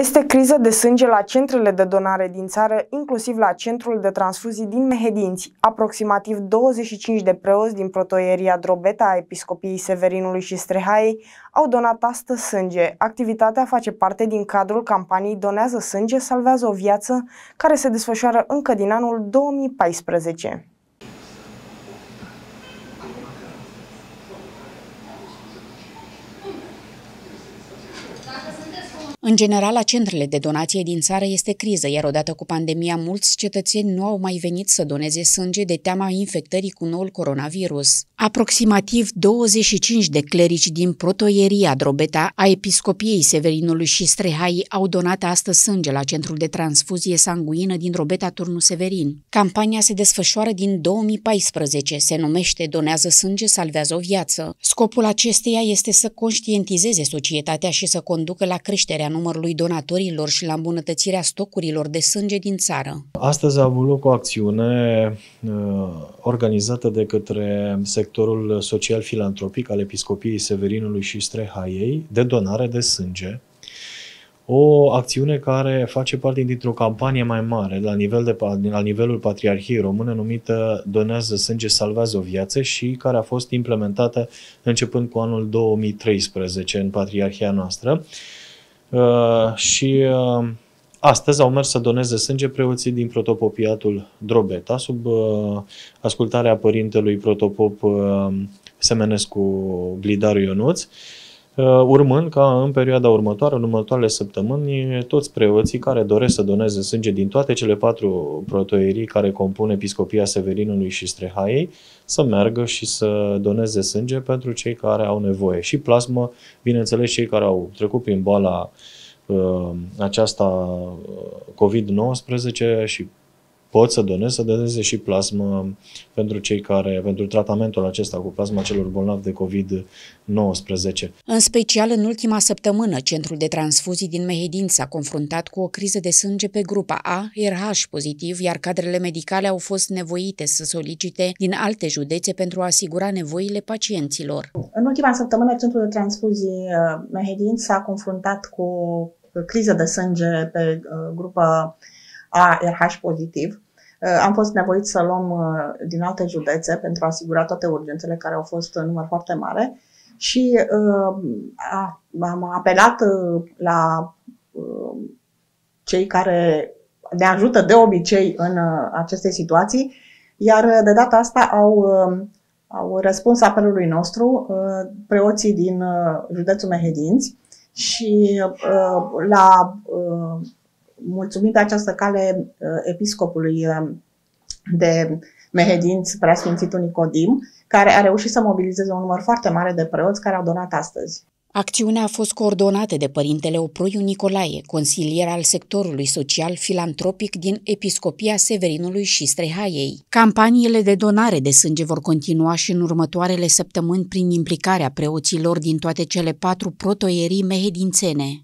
Este criză de sânge la centrele de donare din țară, inclusiv la centrul de transfuzii din Mehedinți. Aproximativ 25 de preoți din protoieria Drobeta a Episcopiei Severinului și Strehaiei au donat astăzi sânge. Activitatea face parte din cadrul campaniei Donează sânge, salvează o viață, care se desfășoară încă din anul 2014. În general, la centrele de donație din țară este criză, iar odată cu pandemia, mulți cetățeni nu au mai venit să doneze sânge de teama infectării cu noul coronavirus. Aproximativ 25 de clerici din protoieria Drobeta a Episcopiei Severinului și Strehai au donat astăzi sânge la centrul de transfuzie sanguină din Drobeta Turnu Severin. Campania se desfășoară din 2014, se numește Donează sânge, salvează o viață. Scopul acesteia este să conștientizeze societatea și să conducă la creșterea numărului donatorilor și la îmbunătățirea stocurilor de sânge din țară. Astăzi a avut loc o acțiune uh, organizată de către sectorul social-filantropic al Episcopiei Severinului și Strehaiei de donare de sânge. O acțiune care face parte dintr-o campanie mai mare la, nivel de, la nivelul Patriarhiei Române numită Donează sânge, salvează o viață și care a fost implementată începând cu anul 2013 în Patriarhia noastră. Uh, și uh, astăzi au mers să doneze sânge preoții din protopopiatul Drobeta, sub uh, ascultarea părintelui protopop uh, Semenescu Glidaru Ionuț, uh, urmând ca în perioada următoare, în următoarele săptămâni, toți preoții care doresc să doneze sânge din toate cele patru protoierii care compun Episcopia Severinului și Strehaiei, să meargă și să doneze sânge pentru cei care au nevoie. Și plasmă, bineînțeles, cei care au trecut prin boala uh, aceasta uh, COVID-19 și pot să doneze, să doneze și plasmă pentru cei care, pentru tratamentul acesta cu plasma celor bolnavi de COVID-19. În special, în ultima săptămână, Centrul de Transfuzii din Mehedin s-a confruntat cu o criză de sânge pe grupa A, RH pozitiv, iar cadrele medicale au fost nevoite să solicite din alte județe pentru a asigura nevoile pacienților. În ultima săptămână, Centrul de Transfuzii uh, Mehedin s-a confruntat cu o criză de sânge pe uh, grupa ARH pozitiv. Uh, am fost nevoit să luăm uh, din alte județe pentru a asigura toate urgențele care au fost în număr foarte mare și uh, am apelat la cei care ne ajută de obicei în aceste situații, iar de data asta au, au răspuns apelului nostru preoții din județul Mehedinți și la mulțumim pe această cale uh, episcopului uh, de Mehedinți, preasfințitul Nicodim, care a reușit să mobilizeze un număr foarte mare de preoți care au donat astăzi. Acțiunea a fost coordonată de părintele Oproiu Nicolae, consilier al sectorului social filantropic din Episcopia Severinului și Strehaiei. Campaniile de donare de sânge vor continua și în următoarele săptămâni prin implicarea preoților din toate cele patru protoierii mehedințene.